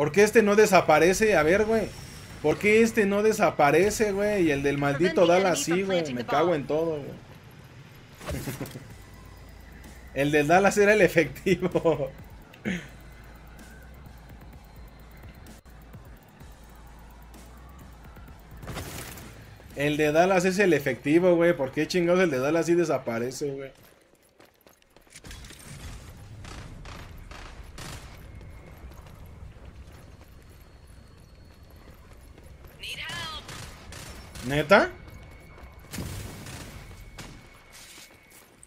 ¿Por qué este no desaparece? A ver, güey. ¿Por qué este no desaparece, güey? Y el del maldito Dallas sí, güey. Me cago en todo, güey. el del Dallas era el efectivo. El de Dallas es el efectivo, güey. ¿Por qué chingados el de Dallas sí desaparece, güey? ¿Neta?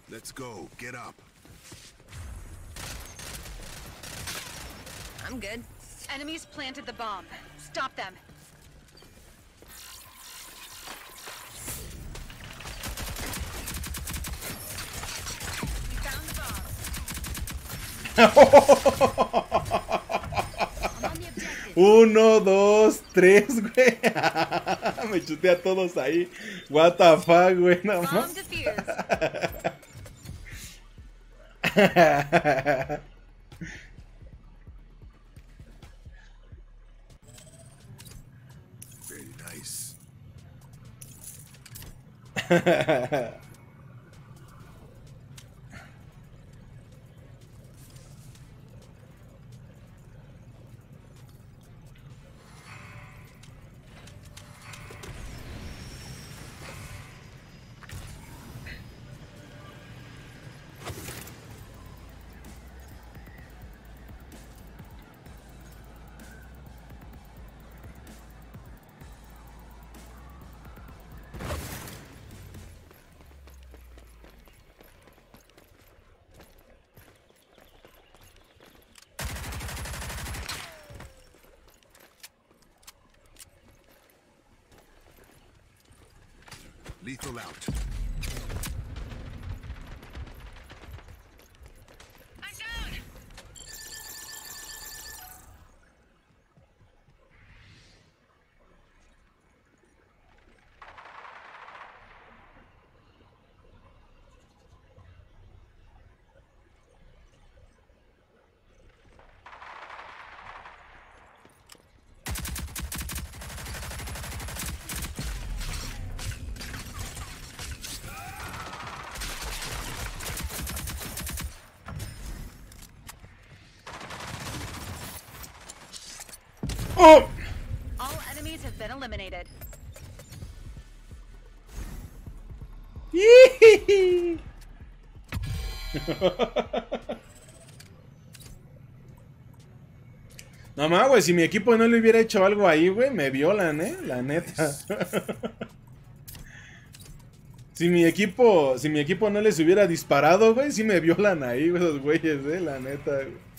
Let's go. Get up. I'm good. Enemies planted the bomb. Stop them. We found the bomb. Uno, dos, tres, güey. Me chuté a todos ahí. What the fuck, güey. No más. defused. Very nice. Lethal out. ¡Oh! All enemies have been eliminated. No más, güey, si mi equipo no le hubiera hecho algo ahí, güey, me violan, eh, la neta. si mi equipo, si mi equipo no les hubiera disparado, güey, sí me violan ahí, esos güeyes, eh, la neta, güey.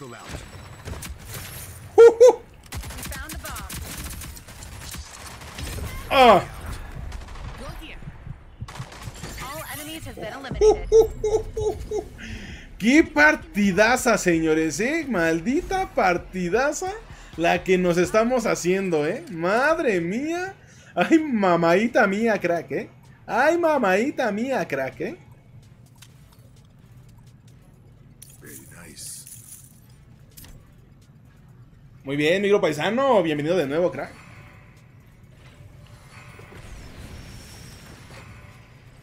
Lethal out. We found the bomb. ¡Ah! ¡Qué partidaza, señores, eh! Maldita partidaza la que nos estamos haciendo, eh. Madre mía. Ay, mamadita mía, crack, eh. Ay, mamadita mía, crack, eh. Muy bien, micro paisano. Bienvenido de nuevo, crack.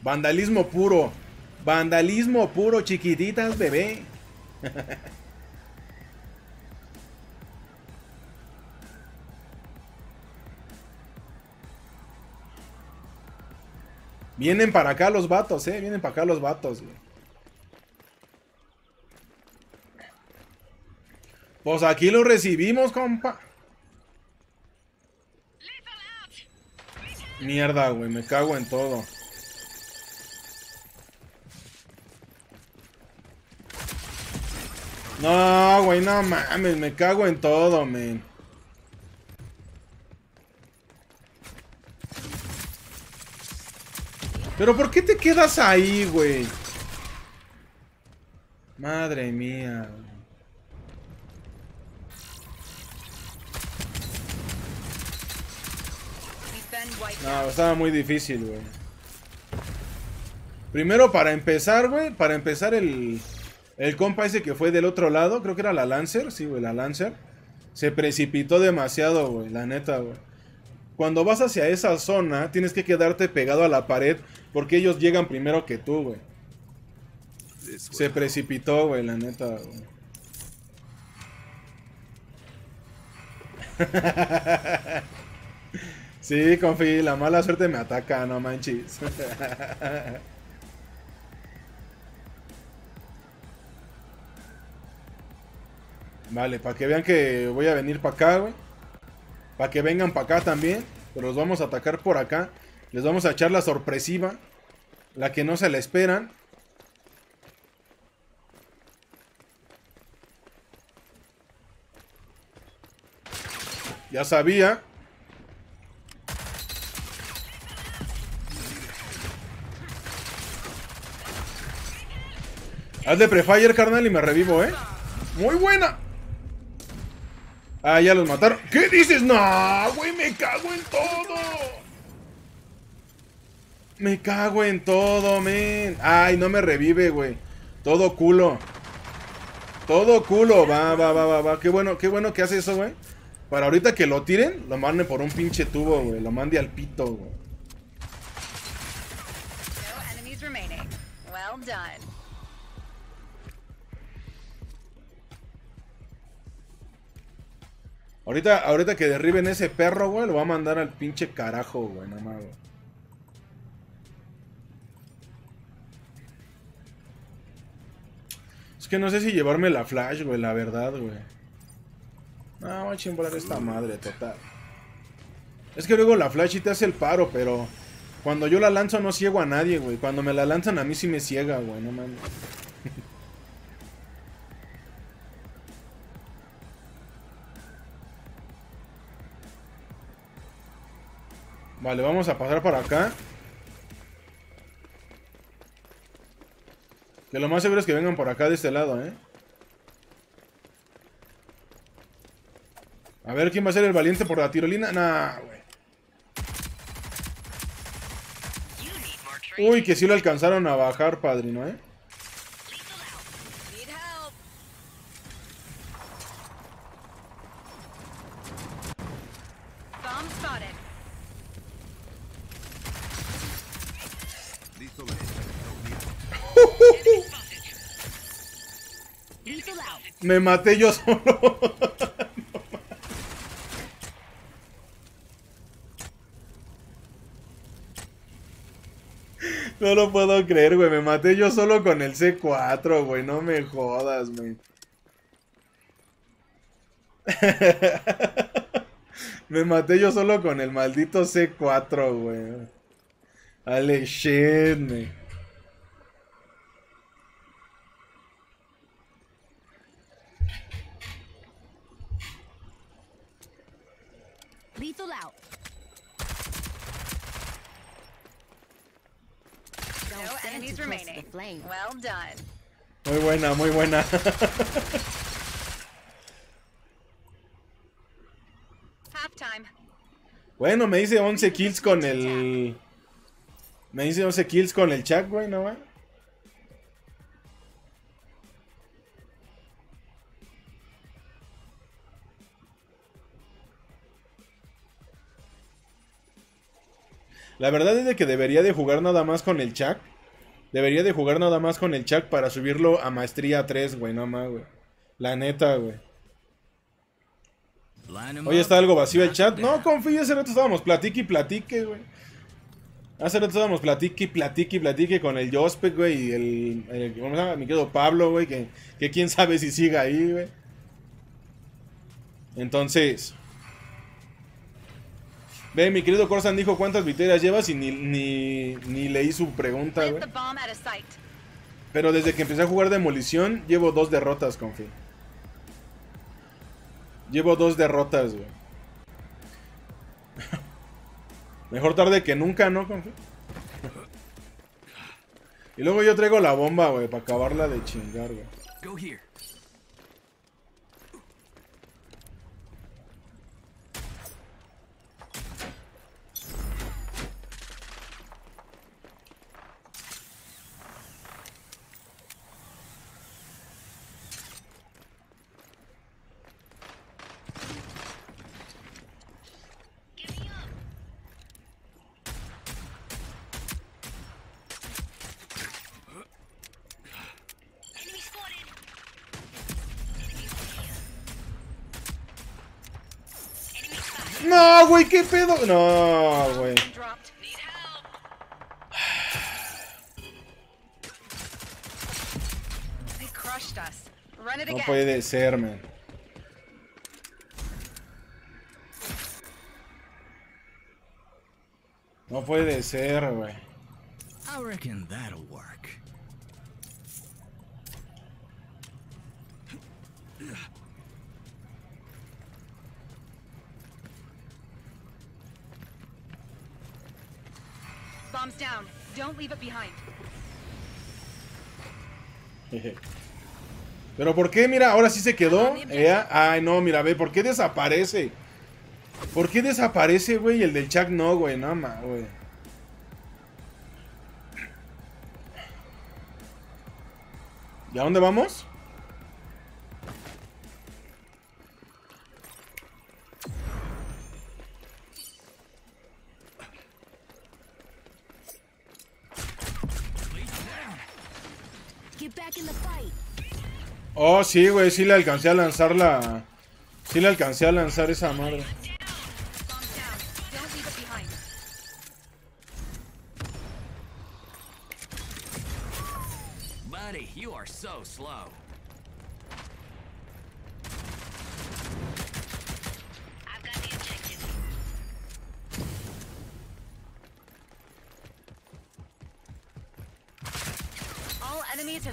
Vandalismo puro. Vandalismo puro, chiquititas, bebé. Vienen para acá los vatos, eh. Vienen para acá los vatos, güey. Pues aquí lo recibimos, compa. Mierda, güey, me cago en todo. No, güey, no mames, me cago en todo, men. Pero ¿por qué te quedas ahí, güey? Madre mía. güey. No, estaba muy difícil, güey. Primero, para empezar, güey, para empezar el, el compa ese que fue del otro lado, creo que era la Lancer, sí, güey, la Lancer, se precipitó demasiado, güey, la neta, güey. Cuando vas hacia esa zona, tienes que quedarte pegado a la pared porque ellos llegan primero que tú, güey. Se precipitó, güey, la neta, güey. Sí, confi, la mala suerte me ataca, no manches. Vale, para que vean que voy a venir para acá, güey. Para que vengan para acá también. Pero los vamos a atacar por acá. Les vamos a echar la sorpresiva. La que no se la esperan. Ya sabía. Hazle prefire, carnal, y me revivo, ¿eh? Muy buena. Ah, ya los mataron. ¿Qué dices? No, güey, me cago en todo. Me cago en todo, men. Ay, no me revive, güey. Todo culo. Todo culo. Va, va, va, va, va. Qué bueno, qué bueno que hace eso, güey. Para ahorita que lo tiren, lo manden por un pinche tubo, güey. Lo mande al pito, güey. No Ahorita, ahorita que derriben ese perro, güey, lo va a mandar al pinche carajo, güey, nada más, güey. Es que no sé si llevarme la flash, güey, la verdad, güey. No, voy a chimbolar esta madre, total. Es que luego la flash sí te hace el paro, pero cuando yo la lanzo no ciego a nadie, güey. Cuando me la lanzan a mí sí me ciega, güey, no mames. Vale, vamos a pasar para acá. Que lo más seguro es que vengan por acá de este lado, ¿eh? A ver, ¿quién va a ser el valiente por la tirolina? Nah, güey. Uy, que sí lo alcanzaron a bajar, padrino, ¿eh? Need help. Bomb spotted. Lethal aim. Lethal out. Me maté yo solo. No lo puedo creer, güey. Me maté yo solo con el C4, güey. No me jodas, güey. Me maté yo solo con el maldito C4, güey. Ale shit, güey. Lethal out. No enemies remaining. Well done. Muy buena, muy buena. Bueno, me hice 11 kills con el. Me hice 11 kills con el Chuck, güey, no va. La verdad es de que debería de jugar nada más con el Chuck. Debería de jugar nada más con el Chuck para subirlo a maestría 3, güey, no más, güey. La neta, güey. Hoy está algo vacío el chat. No, confío, hace rato estábamos platique y platique, güey. Hace rato estábamos platique y platique y platique con el Jospec, güey, y el, el- ¿cómo se llama? Mi querido Pablo, güey, que, que quién sabe si siga ahí, güey. Entonces. Ve, mi querido Corsan dijo cuántas victorias llevas y ni, ni, ni leí su pregunta, güey. Pero desde que empecé a jugar Demolición, llevo dos derrotas, confi. Llevo dos derrotas, güey. Mejor tarde que nunca, ¿no, confi? Y luego yo traigo la bomba, güey, para acabarla de chingar, güey. No, güey, qué pedo. No, güey. No puede ser, man. No puede ser, güey. I reckon that'll work. Bombs down. Don't leave it behind. Pero ¿por qué? Mira, ahora sí se quedó. Ea, Ay, no, mira, ve, ¿por qué desaparece? ¿Por qué desaparece, güey? El del Chuck no, güey, no, ma, güey. ¿Y a dónde vamos? Oh, sí, güey, sí le alcancé a lanzar la... Sí le alcancé a lanzar esa madre.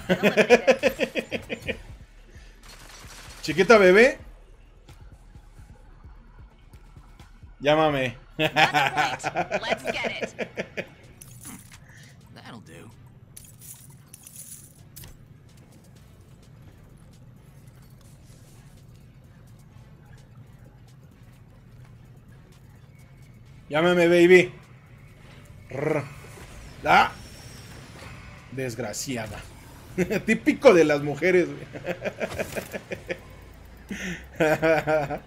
Chiquita bebé. Llámame. Let's get it. That'll do. Llámame, baby. Ah. Desgraciada. Típico de las mujeres. The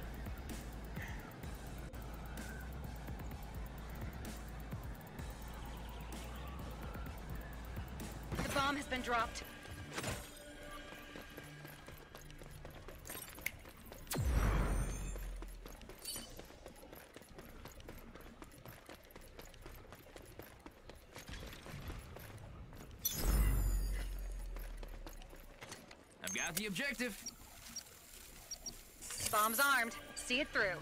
bomb has been dropped. I've got the objective. Bombs armed. See it through.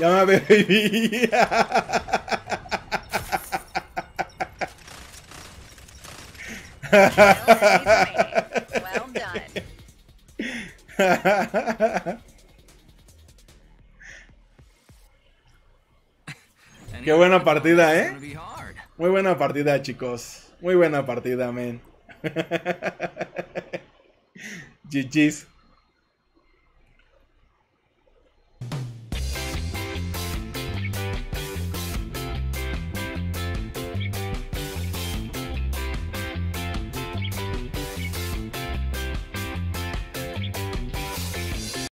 Llámame, baby. Qué buena partida, ¿eh? Muy buena partida, chicos. Muy buena partida, men. GG's.